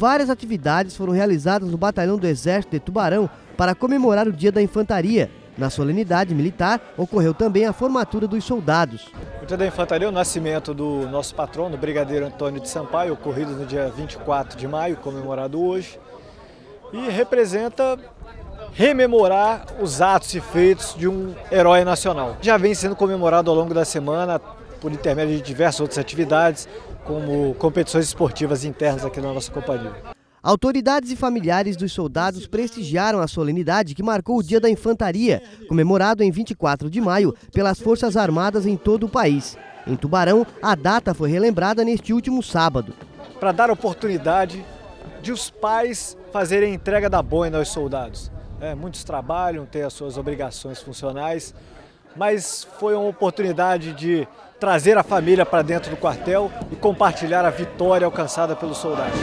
várias atividades foram realizadas no Batalhão do Exército de Tubarão para comemorar o Dia da Infantaria. Na solenidade militar, ocorreu também a formatura dos soldados. O Dia da Infantaria é o nascimento do nosso patrono, Brigadeiro Antônio de Sampaio, ocorrido no dia 24 de maio, comemorado hoje, e representa rememorar os atos e feitos de um herói nacional. Já vem sendo comemorado ao longo da semana por intermédio de diversas outras atividades, como competições esportivas internas aqui na nossa companhia. Autoridades e familiares dos soldados prestigiaram a solenidade que marcou o Dia da Infantaria, comemorado em 24 de maio pelas Forças Armadas em todo o país. Em Tubarão, a data foi relembrada neste último sábado. Para dar oportunidade de os pais fazerem a entrega da boina aos soldados. É, muitos trabalham, têm as suas obrigações funcionais, mas foi uma oportunidade de trazer a família para dentro do quartel e compartilhar a vitória alcançada pelos soldados.